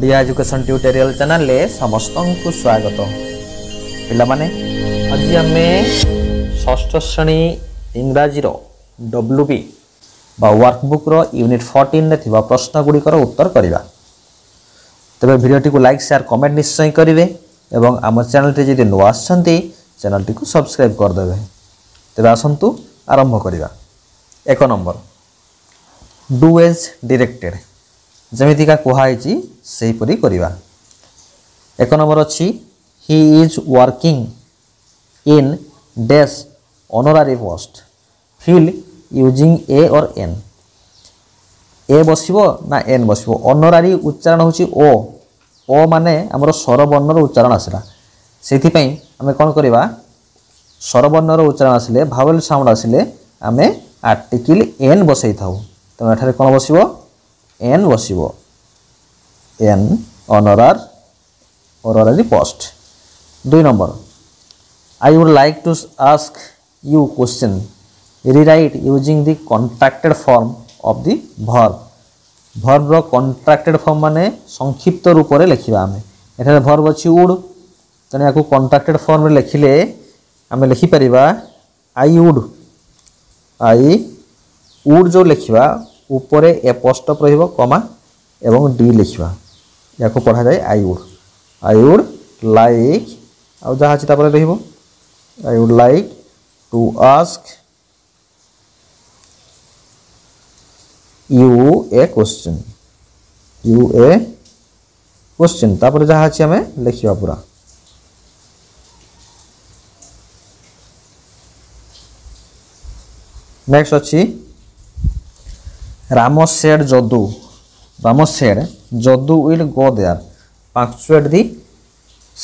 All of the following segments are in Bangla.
ଓଡ଼ିଆ ଏଜୁକେସନ୍ ଟ୍ୟୁଟୋରିଆଲ୍ ଚ୍ୟାନେଲ୍ରେ ସମସ୍ତଙ୍କୁ ସ୍ୱାଗତ ପିଲାମାନେ ଆଜି ଆମେ ଷଷ୍ଠ ଶ୍ରେଣୀ ଇଂରାଜୀର ଡବ୍ଲୁ ବି ବା ୱାର୍କବୁକ୍ର ୟୁନିଟ୍ ଫର୍ଟିନ୍ରେ ଥିବା ପ୍ରଶ୍ନଗୁଡ଼ିକର ଉତ୍ତର କରିବା ତେବେ ଭିଡ଼ିଓଟିକୁ ଲାଇକ୍ ସେୟାର କମେଣ୍ଟ ନିଶ୍ଚୟ କରିବେ ଏବଂ ଆମ ଚ୍ୟାନେଲ୍ଟି ଯଦି ନୂଆ ଆସିଛନ୍ତି ଚ୍ୟାନେଲ୍ଟିକୁ ସବସ୍କ୍ରାଇବ୍ କରିଦେବେ ତେବେ ଆସନ୍ତୁ ଆରମ୍ଭ କରିବା ଏକ ନମ୍ବର ଡୁ ଏଜ୍ ଡିରେକ୍ଟେଡ଼୍ ଯେମିତିକା କୁହାହେଇଛି ସେହିପରି କରିବା ଏକ ନମ୍ବର ଅଛି he is working in dash honorary post fill using a or an a ବସିବ ନା ଏନ୍ ବସିବ ଅନରାରୀ ଉଚ୍ଚାରଣ ହେଉଛି ଓ ଓ ମାନେ ଆମର ସ୍ୱରବର୍ଣ୍ଣର ଉଚ୍ଚାରଣ ଆସିଲା ସେଥିପାଇଁ ଆମେ କ'ଣ କରିବା ସ୍ୱରବର୍ଣ୍ଣର ଉଚ୍ଚାରଣ ଆସିଲେ ଭାୱେଲ୍ ସାଉଣ୍ଡ ଆସିଲେ ଆମେ ଆର୍ଟିକିଲ୍ ଏନ୍ ବସାଇଥାଉ ତେଣୁ ଏଠାରେ କ'ଣ ବସିବ এন বসিব এন অনরার অনরারি পোস্ট দুই number I would like to ask you question rewrite using the contracted form of the verb ভর্বর contracted form মানে সংক্ষিপ্ত রূপরে লেখিবা আমি এখানে ভর্ব অছি উড তেমন এখন কন্ট্রাক্টেড ফর্মে লেখিলে আমি লেখিপার আই উড আই উড যে লেখিবা উপরে এপষ্টপ রহব কমা এবং ডি লিখবা ইয়াকু পড়া যায় আইউড আইউড লাইক আউ যা আছে তারপরে রহব I would like to ask you a question you a question তারপরে যা আছে আমি লিখবা পুরা নেক্সট অছি Ramos said Joddu. Ramos said Joddu will go there. Punctuate the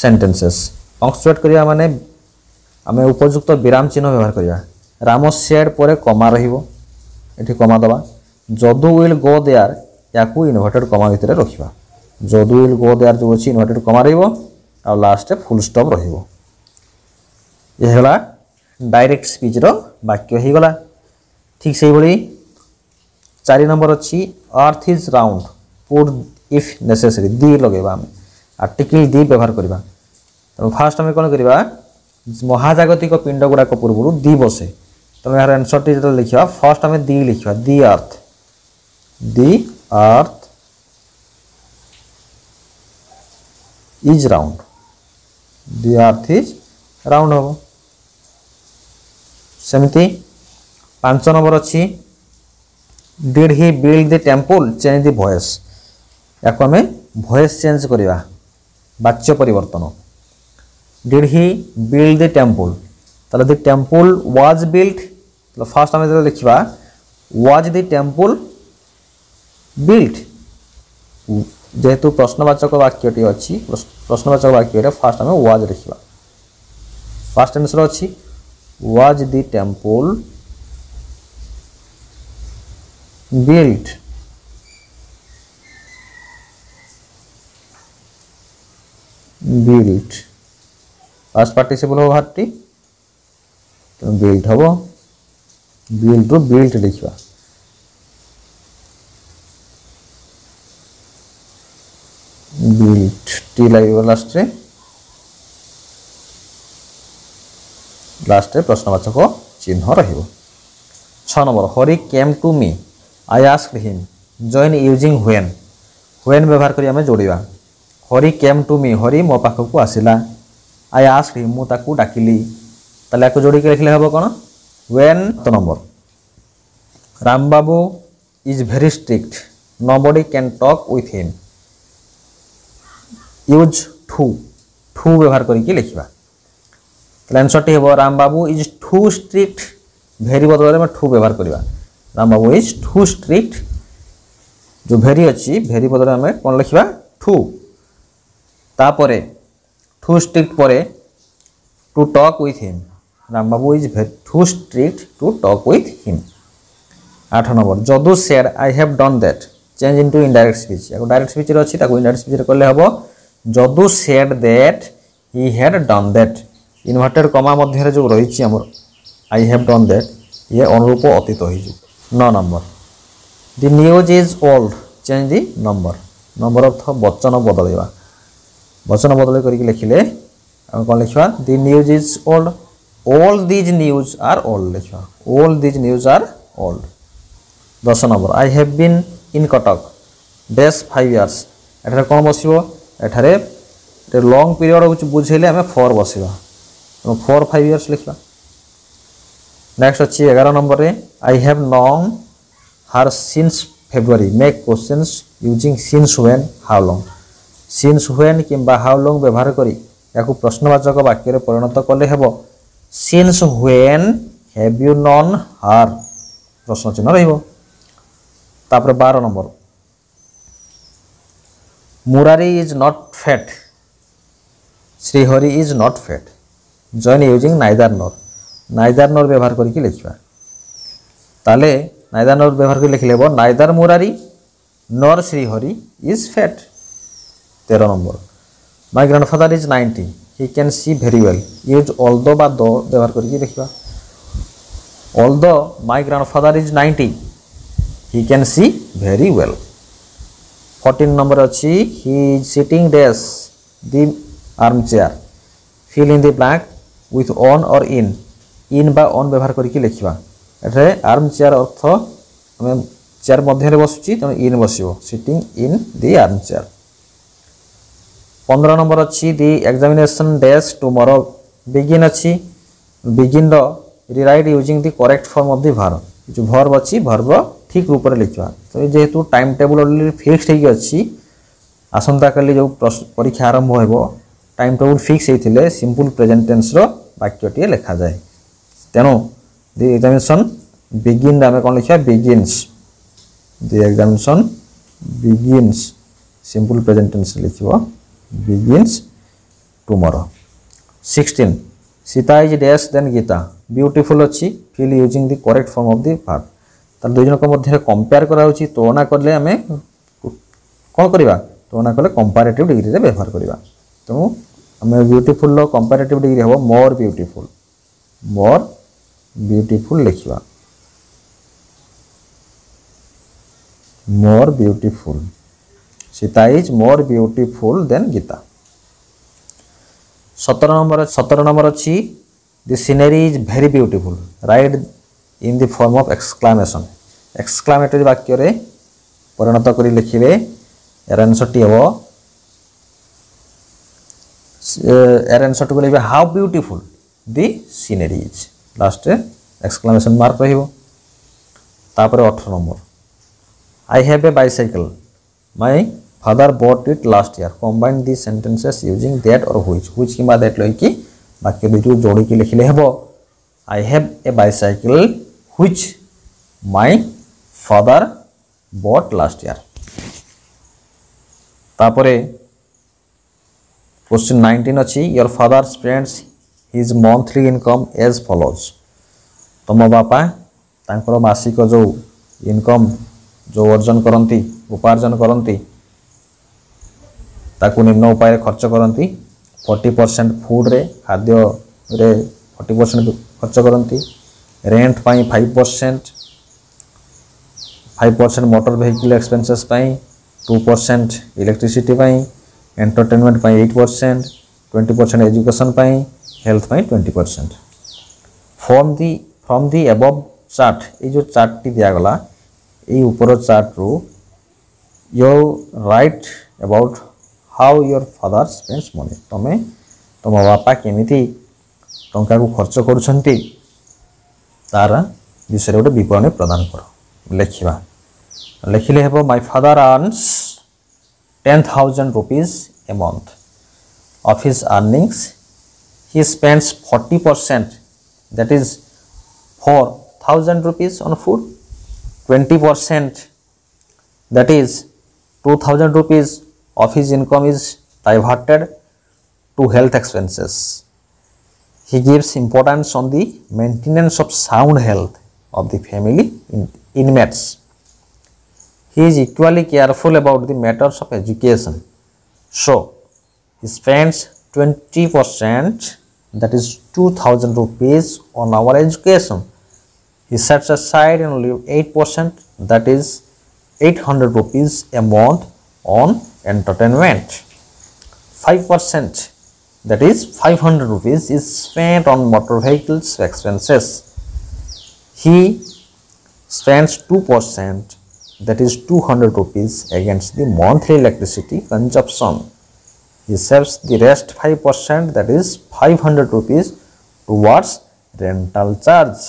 sentences. Punctuate করিয়া মানে আমি উপযুক্ত বিরাম চিহ্ন ব্যবহার করিবা রামস সেড পরে কমা রহিব এটি কমা দেবা যদু উইল গো দেয়ার ইয়াকু ইনভার্টেড কমা ভিতরে রখিবা যদু উইল গো দেয়ার যে অছি ইনভার্টেড কমা রহিব আর লাস্টে ফুল স্টপ রহিব এ হলা ডাইরেক্ট স্পিচর বাক্য হয়ে গলা ঠিক সেইভাবে চারি ନମ୍ବର ଅଛି earth is round put if necessary the ଲଗେଇବା ଆମେ ଆର୍ଟିକିଲ୍ ଦି ବ୍ୟବହାର କରିବା ତେଣୁ ଫାର୍ଷ୍ଟ ଆମେ କ'ଣ କରିବା ମହାଜାଗତିକ ପିଣ୍ଡ ଗୁଡ଼ାକ ପୂର୍ବରୁ ଦି ବସେ ତେଣୁ ଏହାର ଆନ୍ସର୍ଟି ଯେତେବେଳେ ଲେଖିବା ଫାର୍ଷ୍ଟ ଆମେ ଦି ଲେଖିବା the earth the earth is round the earth is round হব সেমতি পাঁচ নম্বর অছি did he build the temple change the voice ୟାକୁ ଆମେ ଭଏସ୍ ଚେଞ୍ଜ କରିବା ବାଚ୍ୟ ପରିବର୍ତ୍ତନ did he build the temple ତାହେଲେ ଦି ଟେମ୍ପୁଲ ୱାଜ୍ ବିଲ୍ଡ ତାହେଲେ ଫାର୍ଷ୍ଟ ଆମେ ଯେତେବେଳେ ଲେଖିବା ୱାଜ୍ ଦି ଟେମ୍ପୁଲ ବିଲ୍ଡ ଯେହେତୁ ପ୍ରଶ୍ନବାଚକ ବାକ୍ୟଟି ଅଛି ପ୍ରଶ୍ନବାଚକ ବାକ୍ୟରେ ଫାର୍ଷ୍ଟ ଆମେ ୱାଜ୍ ଲେଖିବା ଫାର୍ଷ୍ଟ ଆନ୍ସର୍ ଅଛି was the temple built built past participle হবো ভাবটি তো built হবো built ରୁ built লিখিবা built টি লাগিব লাস্টে লাস্টে প্রশ্নবাচক চিহ্ন ରହିବ ছ number Hari came to me I ask him join using when when ବ୍ୟବହାର କରି ଆମେ ଯୋଡ଼ିବା ହରି କେମ୍ ଟୁ ମି ହରି ମୋ ପାଖକୁ ଆସିଲା ଆଇ ଆସ୍କ ହିମ୍ ମୁଁ ତାକୁ ଡାକିଲି ତାହେଲେ ୟାକୁ ଯୋଡ଼ିକି ଲେଖିଲେ ହେବ କ'ଣ ୱେନ୍ ତ number Rambabu is very strict nobody can talk with him use ଠୁ ଠୁ ବ୍ୟବହାର କରିକି ଲେଖିବା ତାହେଲେ ଆନ୍ସର୍ଟି ହେବ Rambabu is too strict very ବଦଳରେ ଆମେ ଠୁ ବ୍ୟବହାର କରିବା নাম্বার ওয়েজ টু ষ্ট্রিক্ট ଯେଉଁ ଭେରି ଅଛି ଭେରି ବଦଳରେ ଆମେ କ'ଣ ଲେଖିବା ଠୁ ତାପରେ ଠୁ ଷ୍ଟ୍ରିକ୍ଟ ପରେ to talk with him Ramababu is too strict to talk with him ଆଠ number Jadu said I have done that change into indirect speech ୟାକୁ ଡାଇରେକ୍ଟ ସ୍ପିଚ୍ରେ ଅଛି ତାକୁ ଇନ୍ଡାଇରେକ୍ଟ ସ୍ପିଚ୍ରେ କଲେ ହେବ Jadu said that he had done that inverted comma ମଧ୍ୟରେ ଯେଉଁ ରହିଛି ଆମର ଆଇ ହ୍ୟାଭ୍ ଡନ୍ ଦ୍ୟାଟ୍ ଇଏ ଅନୁରୂପ ଅତୀତ ହୋଇଯିବ ন number the news is old change the number number অর্থ বচন বদলাইবা বচন বদলাই করি লেখিলে আমি কম লিখবা the news is old all these news are old লিখবা all these news are old দশ number I have been in Cuttack বেশ ফাইভ ইয়ার্স এখানে কম বসব এখানে লং পিরিয়ড বুঝাইলে আমি ফোর বসবা ফোর ফাইভ ইয়ার্স লিখবা নেক্সট হচ্ছে এগারো নম্বরে I have known her since February make questions using since when how long since when কিংবা হাউ লং ব্যবহার କରି ଏହାକୁ ପ୍ରଶ୍ନବାଚକ ବାକ୍ୟରେ ପରିଣତ କଲେ ହେବ since when have you known her ପ୍ରଶ୍ନ ଚିହ୍ନ ରହିବ ତାପରେ ବାର number Murari is not fat Srihari is not fat join using neither not neither nor ব্যবহার করিকি লিখবা তাহলে নাইদার নোর ব্যবহার করে লেখিলে নাইদার মুরারি নর শ্রীহরি ইজ ফ্যাট তেরো number my grandfather is ninety he can see very well use although বা দ ব্যবহার করিকি লিখবা although my grandfather is ninety he can see very well fourteen number অছি he is sitting dash the armchair fill in the blank with on or in in বা অন ব্যবহার করিকি লেখিবা এଠାରେ আর্ম চেয়ার অর্থ আমি চেয়ার মধ্যে বসুছি তেমন ইন বসিব sitting in the armchair পনেরো নম্বর অছি the examination dress tomorrow begin অছি begin rewrite using the correct form of the verb যে ভর্ব অছি ভর্ব ঠিক রূপরে লিখবা তো যেহেতু টাইম টেবল অলরেডি ফিক্সড হয়ে অছি আসন্তকালি যে পরীক্ষা আরম্ভ হব টাইম টেবল ফিক্স হয়েছে সিম্পল প্রেজেন্ট টেন্সর বাক্যটিয়ে লেখা যায় তেন দি এক্সামিনেশন বিগিন আমি କ'ଣ ଲେଖିବା begins the examination begins simple present tense ଲେଖିବ begins tomorrow sixteen Sita is dash than Gita beautiful ଅଛି fill using the correct form of the verb ତାହେଲେ ଦୁଇ ଜଣଙ୍କ ମଧ୍ୟରେ କମ୍ପେୟାର କରାହେଉଛି ତୁଳନା କଲେ ଆମେ କ'ଣ କରିବା ତୁଳନା କଲେ କମ୍ପାରେଟିଭ୍ ଡିଗ୍ରୀରେ ବ୍ୟବହାର କରିବା ତେଣୁ ଆମେ ବିୟୁଟିଫୁଲ୍ର କମ୍ପାରେଟିଭ୍ ଡିଗ୍ରୀ ହେବ ମୋର୍ ବିୟୁଟିଫୁଲ୍ ମୋର୍ beautiful লিখবা more beautiful Sita is more beautiful than Gita সতেরো নম্বর সতেরো নম্বর অছি the scenery is very beautiful write in the form of exclamation exclamatory বাক্যরে পরিণত করে লিখিবে এর আনসরটি হব এর আনসরটি লিখবে how beautiful the scenery is last exclamation mark रपर अठर number I have a bicycle my father bought it last year combine the sentences using that और हुईज हुईज कि दैट लय कि बाक्य दुटो जोड़ी लिखने हे I have a bicycle which my father bought last year तापर क्वेश्चन नाइंटीन अच्छी your father's friends his monthly income as follows ତୁମ ବାପା ତାଙ୍କର ମାସିକ ଯେଉଁ ଇନକମ୍ ଯେଉଁ ଅର୍ଜନ କରନ୍ତି ଉପାର୍ଜନ କରନ୍ତି ତାକୁ ନିମ୍ନ ଉପାୟରେ ଖର୍ଚ୍ଚ କରନ୍ତି ଫର୍ଟି ପରସେଣ୍ଟ ଫୁଡ଼ରେ ଖାଦ୍ୟରେ ଫର୍ଟି ପରସେଣ୍ଟ ଖର୍ଚ୍ଚ କରନ୍ତି ରେଣ୍ଟ ପାଇଁ five percent five percent motor vehicle expenses ପାଇଁ ଟୁ ପରସେଣ୍ଟ ଇଲେକ୍ଟ୍ରିସିଟି ପାଇଁ ଏଣ୍ଟରଟେନମେଣ୍ଟ ପାଇଁ eight percent twenty percent education ପାଇଁ health by 20%. From the from the above chart, এই যে চার্টটি দেয়া গলা এই উপর চার্টরু you write about how your father spends money তুমি তোম বাপা কেমিতি টঙ্কাকু খরচ করছন্তি তার বিষয়ে গোটে বিবরণী প্রদান কর লেখিবা লেখিলে হব my father earns ten thousand rupees a month of his earnings he spends 40 percent that is 4000 rupees on food 20 percent that is 2000 rupees of his income is diverted to health expenses he gives importance on the maintenance of sound health of the family inmates he is equally careful about the matters of education so he spends 20 percent that is 2000 rupees on our education he sets aside and 8 percent that is 800 rupees a month on entertainment 5 percent that is 500 rupees is spent on motor vehicles expenses he spends 2 percent that is 200 rupees against the monthly electricity consumption he serves the rest 5% that is 500 rupees towards rental charge.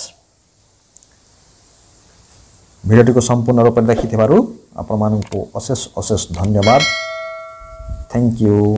भिडियोटी संपूर्ण रूप में देखी आपको अशेष अशेष धन्यवाद थैंक यू